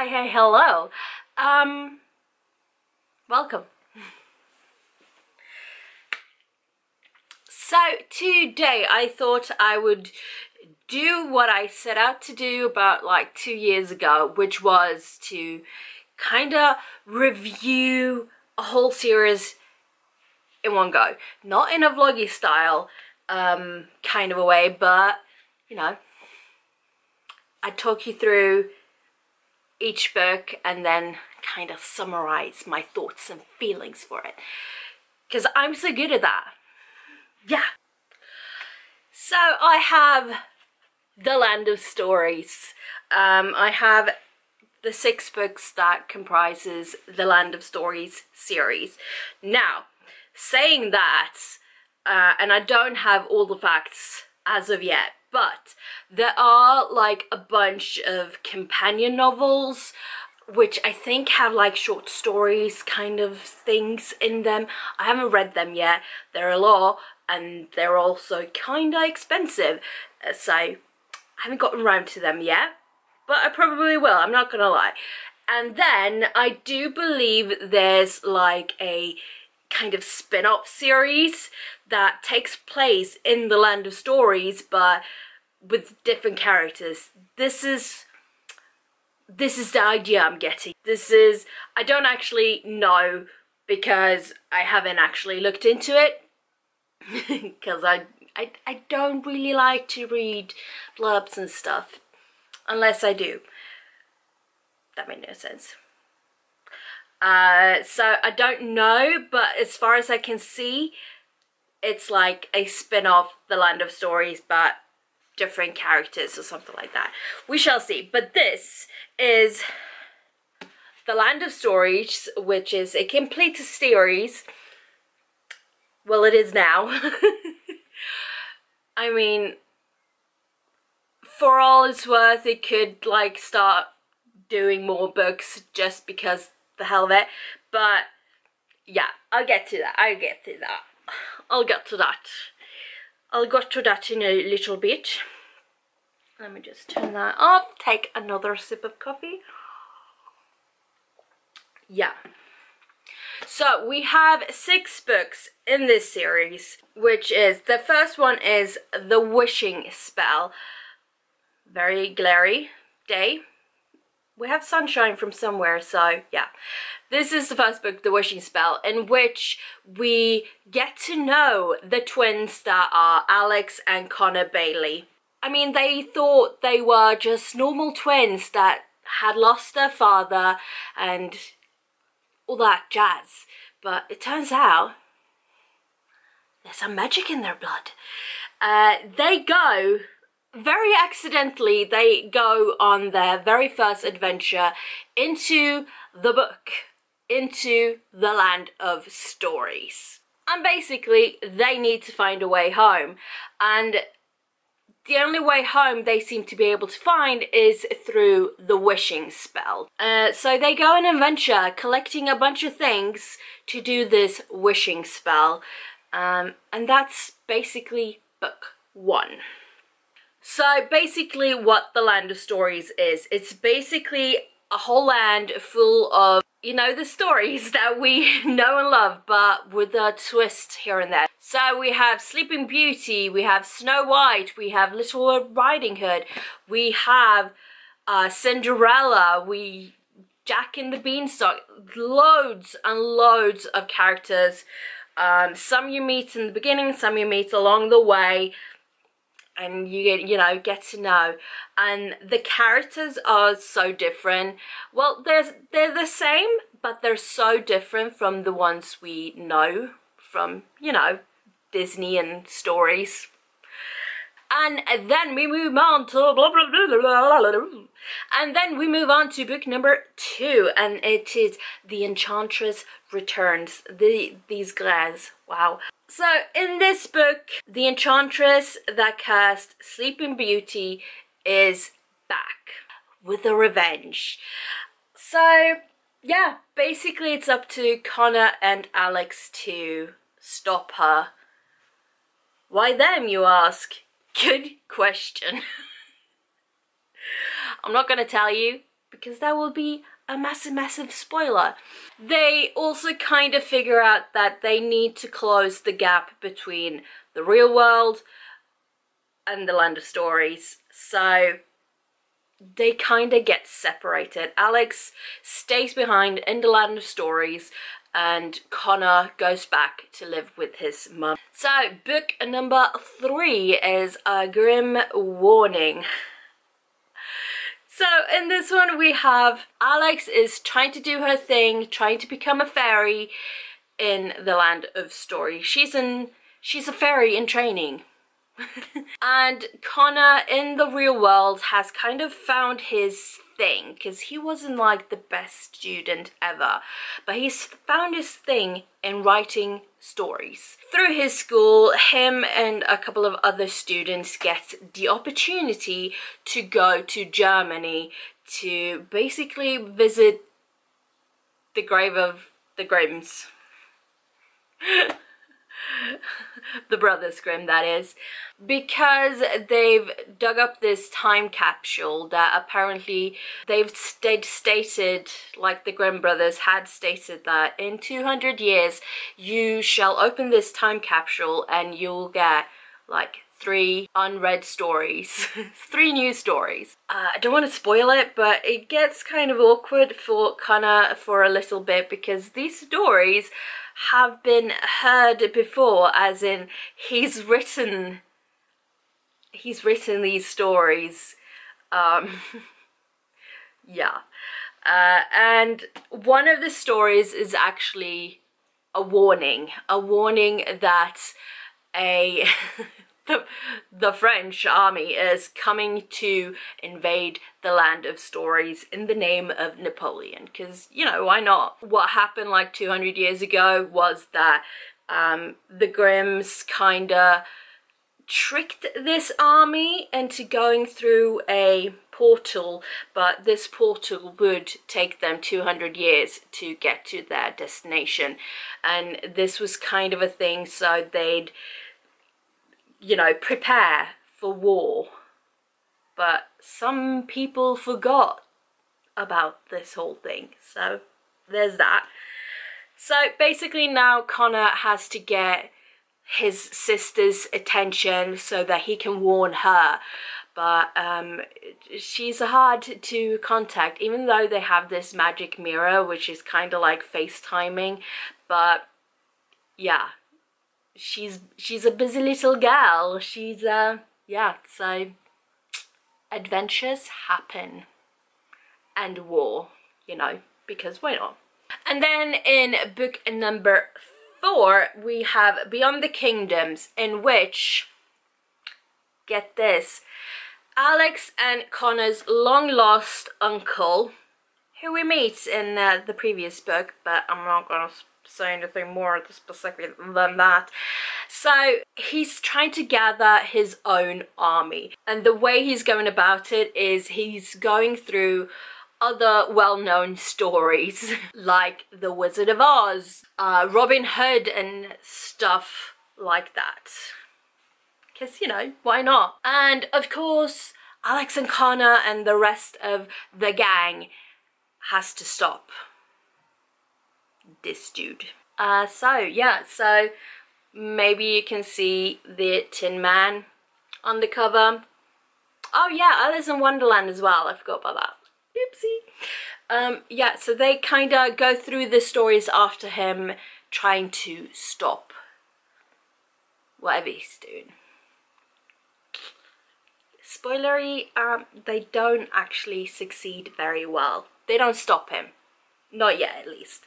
hi, hi, hello. Um, welcome. So today I thought I would do what I set out to do about like two years ago, which was to kind of review a whole series in one go. Not in a vloggy style um, kind of a way, but you know, I talk you through each book and then kind of summarize my thoughts and feelings for it. Because I'm so good at that. Yeah. So I have The Land of Stories. Um, I have the six books that comprises the Land of Stories series. Now, saying that, uh, and I don't have all the facts as of yet, but there are like a bunch of companion novels which I think have like short stories kind of things in them. I haven't read them yet. They're a lot and they're also kind of expensive. Uh, so I haven't gotten around to them yet, but I probably will. I'm not gonna lie. And then I do believe there's like a kind of spin-off series that takes place in the land of stories but with different characters. This is this is the idea i'm getting. This is i don't actually know because i haven't actually looked into it because I, I i don't really like to read blurbs and stuff unless i do. That made no sense uh, so I don't know, but as far as I can see, it's like a spin-off The Land of Stories, but different characters or something like that. We shall see. But this is The Land of Stories, which is a complete series. Well, it is now. I mean, for all it's worth, it could like start doing more books just because the hell of it. But yeah, I'll get to that. I'll get to that. I'll get to that. I'll get to that in a little bit. Let me just turn that off. Take another sip of coffee. Yeah. So we have six books in this series, which is, the first one is The Wishing Spell. Very glary day we have sunshine from somewhere, so yeah. This is the first book, The Wishing Spell, in which we get to know the twins that are Alex and Connor Bailey. I mean, they thought they were just normal twins that had lost their father and all that jazz. But it turns out there's some magic in their blood. Uh, they go very accidentally they go on their very first adventure into the book into the land of stories and basically they need to find a way home and the only way home they seem to be able to find is through the wishing spell. Uh, so they go on an adventure collecting a bunch of things to do this wishing spell. Um, and that's basically book one. So basically what the Land of Stories is, it's basically a whole land full of, you know, the stories that we know and love, but with a twist here and there. So we have Sleeping Beauty, we have Snow White, we have Little Riding Hood, we have uh, Cinderella, we Jack and the Beanstalk, loads and loads of characters. Um, some you meet in the beginning, some you meet along the way and you get you know get to know. And the characters are so different. Well they're they're the same but they're so different from the ones we know from you know disney and stories. And then we move on to blah, blah, blah, blah, blah, blah. and then we move on to book number two and it is the enchantress returns. The these guys wow so in this book, the enchantress that cast Sleeping Beauty is back with a revenge. So yeah, basically it's up to Connor and Alex to stop her. Why them, you ask? Good question. I'm not going to tell you because that will be a massive, massive spoiler. They also kind of figure out that they need to close the gap between the real world and the land of stories. So they kind of get separated. Alex stays behind in the land of stories and Connor goes back to live with his mum. So book number three is a Grimm warning. So in this one we have Alex is trying to do her thing, trying to become a fairy in the land of story. She's in she's a fairy in training. and Connor in the real world has kind of found his thing because he wasn't like the best student ever. But he's found his thing in writing stories. Through his school him and a couple of other students get the opportunity to go to Germany to basically visit the grave of the Grimms the Brothers Grimm, that is, because they've dug up this time capsule that apparently they've st stated, like the Grimm brothers had stated, that in 200 years you shall open this time capsule and you'll get like three unread stories, three new stories. Uh, I don't want to spoil it, but it gets kind of awkward for Connor for a little bit because these stories have been heard before as in he's written he's written these stories um yeah uh, and one of the stories is actually a warning a warning that a the, the French army is coming to invade the land of stories in the name of Napoleon. Because, you know, why not? What happened like 200 years ago was that um, the Grimms kind of tricked this army into going through a portal but this portal would take them 200 years to get to their destination and this was kind of a thing so they'd you know, prepare for war. But some people forgot about this whole thing. So there's that. So basically now Connor has to get his sister's attention so that he can warn her. But um, she's hard to contact, even though they have this magic mirror, which is kind of like FaceTiming. But yeah, she's she's a busy little gal. She's uh yeah, so adventures happen and war, you know, because why not? And then in book number four, we have Beyond the Kingdoms, in which, get this, Alex and Connor's long lost uncle, who we meet in uh, the previous book, but I'm not gonna say anything more specifically than that. So he's trying to gather his own army and the way he's going about it is he's going through other well-known stories like The Wizard of Oz, uh, Robin Hood and stuff like that. Because, you know, why not? And of course, Alex and Connor and the rest of the gang has to stop this dude. Uh, so yeah, so maybe you can see the Tin Man on the cover. Oh yeah, Alice in Wonderland as well, I forgot about that. Oopsie. Um, yeah, so they kind of go through the stories after him trying to stop whatever he's doing. Spoilery, um, they don't actually succeed very well. They don't stop him. Not yet, at least.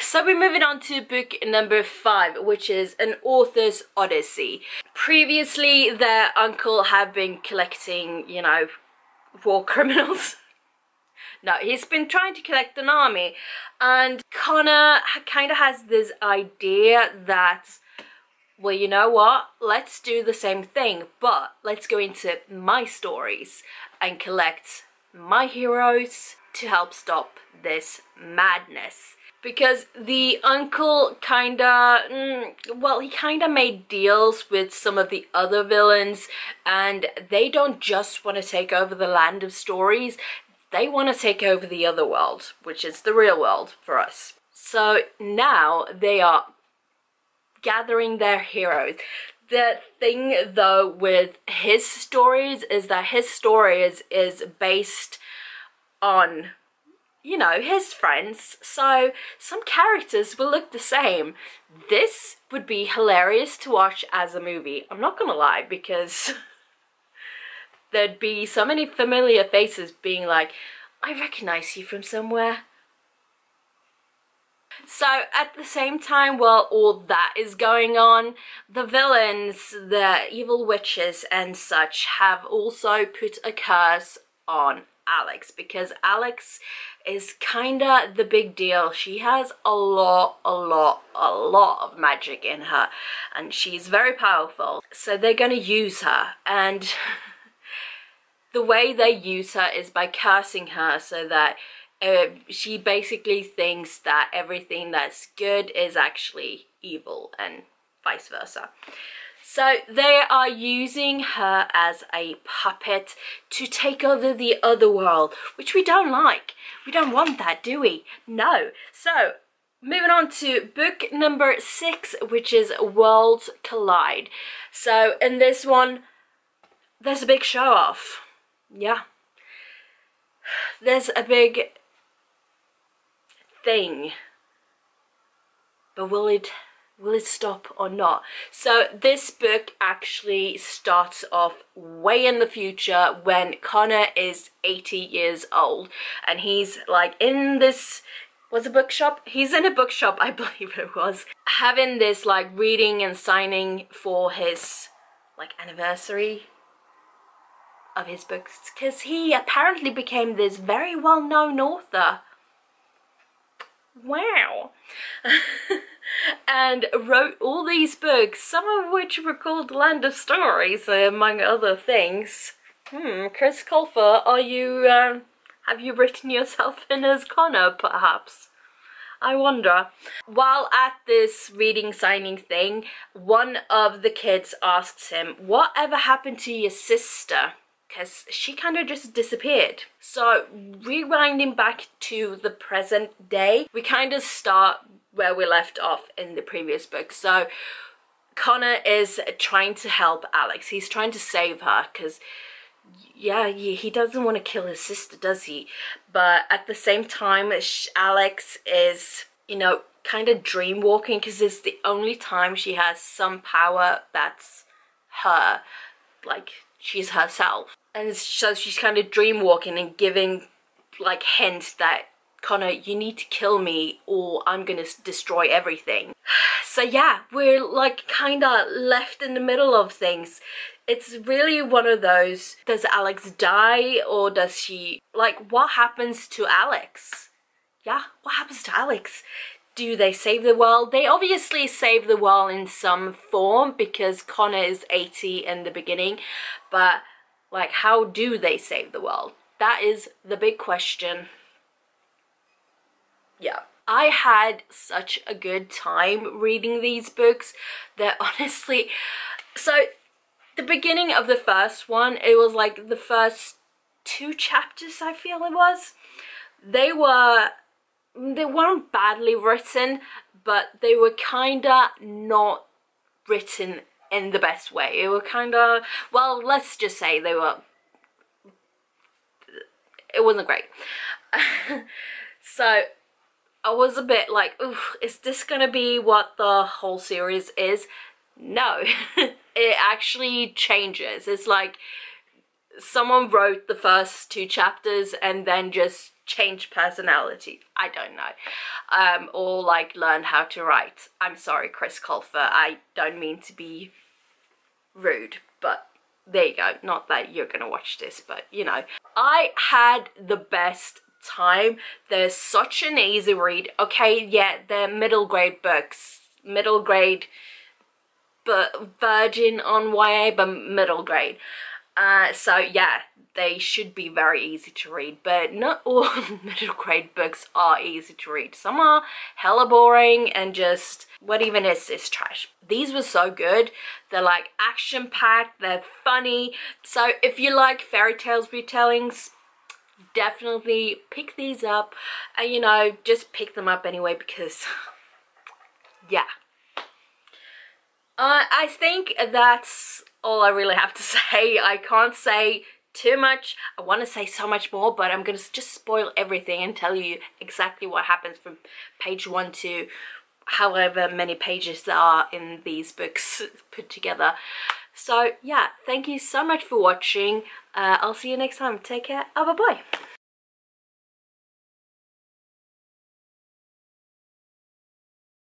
So we're moving on to book number five, which is An Author's Odyssey. Previously, their uncle had been collecting, you know, war criminals. no, he's been trying to collect an army. And Connor kind of has this idea that, well, you know what? Let's do the same thing, but let's go into my stories and collect my heroes to help stop this madness because the uncle kinda mm, well he kinda made deals with some of the other villains and they don't just want to take over the land of stories they want to take over the other world, which is the real world for us. So now they are gathering their heroes. The thing though with his stories is that his story is, is based on you know, his friends, so some characters will look the same. This would be hilarious to watch as a movie. I'm not gonna lie, because there'd be so many familiar faces being like, I recognize you from somewhere. So at the same time while all that is going on, the villains, the evil witches and such have also put a curse on Alex because Alex is kinda the big deal. She has a lot, a lot, a lot of magic in her and she's very powerful. So they're gonna use her and the way they use her is by cursing her so that uh, she basically thinks that everything that's good is actually evil and vice versa. So they are using her as a puppet to take over the other world, which we don't like. We don't want that, do we? No. So moving on to book number six, which is Worlds Collide. So in this one, there's a big show off. Yeah. There's a big thing. But will it will it stop or not? So this book actually starts off way in the future when Connor is 80 years old and he's like in this was a bookshop? He's in a bookshop i believe it was having this like reading and signing for his like anniversary of his books because he apparently became this very well-known author. Wow and wrote all these books, some of which were called Land of Stories, among other things. Hmm, Chris Colfer, are you, um, have you written yourself in as Connor, perhaps? I wonder. While at this reading signing thing, one of the kids asks him, whatever happened to your sister? Because she kind of just disappeared. So, rewinding back to the present day, we kind of start where we left off in the previous book. So Connor is trying to help Alex. He's trying to save her because yeah, he doesn't want to kill his sister, does he? But at the same time, Alex is, you know, kind of dream walking because it's the only time she has some power that's her. Like, she's herself. And so she's kind of dream walking and giving like hints that Connor, you need to kill me or I'm gonna destroy everything. So yeah, we're like kinda left in the middle of things. It's really one of those, does Alex die or does she, like what happens to Alex? Yeah, what happens to Alex? Do they save the world? They obviously save the world in some form because Connor is 80 in the beginning, but like how do they save the world? That is the big question yeah. I had such a good time reading these books that honestly, so the beginning of the first one, it was like the first two chapters I feel it was. They were, they weren't badly written, but they were kinda not written in the best way. It were kinda, well, let's just say they were, it wasn't great. so I was a bit like, oof, is this gonna be what the whole series is? No, it actually changes. It's like someone wrote the first two chapters and then just changed personality. I don't know. Um, or like learn how to write. I'm sorry, Chris Colfer. I don't mean to be rude, but there you go. Not that you're gonna watch this, but you know. I had the best time. They're such an easy read. Okay, yeah, they're middle grade books. Middle grade, but virgin on YA, but middle grade. Uh, so yeah, they should be very easy to read, but not all middle grade books are easy to read. Some are hella boring and just, what even is this trash? These were so good. They're like action packed, they're funny. So if you like fairy tales retellings, definitely pick these up. And you know just pick them up anyway because yeah. Uh, I think that's all I really have to say. I can't say too much. I want to say so much more but I'm gonna just spoil everything and tell you exactly what happens from page one to however many pages there are in these books put together so yeah thank you so much for watching. Uh, I'll see you next time. Take care. Oh bye bye